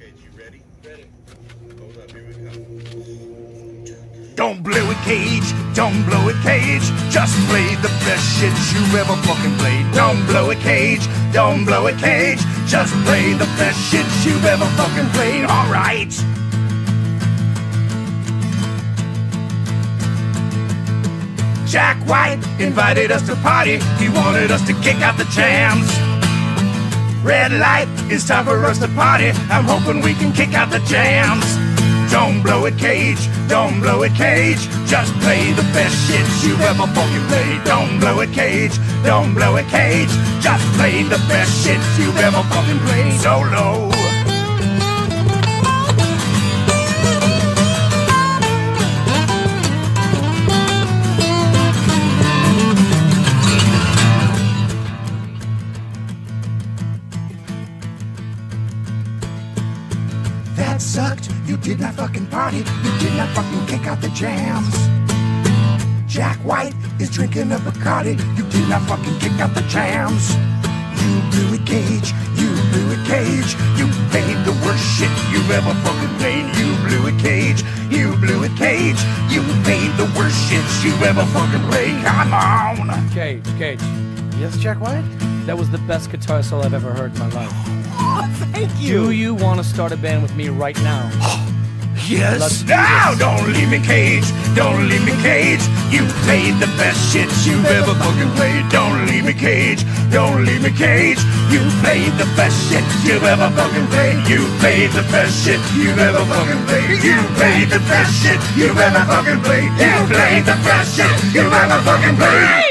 Kage, you ready? Ready. Hold up, here we come. Don't blow a Kage. Don't blow a Kage. Just play the best shit you ever fucking played. Don't blow a Kage. Don't blow a Kage. Just play the best shit you've ever fucking played. All right. Jack White invited us to party. He wanted us to kick out the jams. Red light, it's time for us to party. I'm hoping we can kick out the jams. Don't blow it, Kage. Don't blow it, Kage. Just play the best shit you've ever fucking played. Don't blow it, Kage. Don't blow it, Kage. Just play the best shit you've ever fucking played. Solo. That sucked. You did not fucking party. You did not fucking kick out the jams. Jack White is drinking a Bacardi. You did not fucking kick out the jams. You blew a Kage. You blew a Kage. You played the worst shit you've ever fucking played. You blew a Kage. You blew a Kage. You played the worst shit you've ever fucking played. Come on. Kage, Kage. Yes, Jack White? That was the best guitar solo I've ever heard in my life. Oh, thank you. Do you want to start a band with me right now? Yes. Do now, don't leave me, Kage. Don't leave me, Kage. You played the best shit you've ever fucking played. Don't leave me, Kage. Don't leave me, Kage. You played the best shit you've ever fucking played. You played the best shit you've ever fucking played. You played the best shit you've ever fucking played. You played the best shit you've ever fucking played.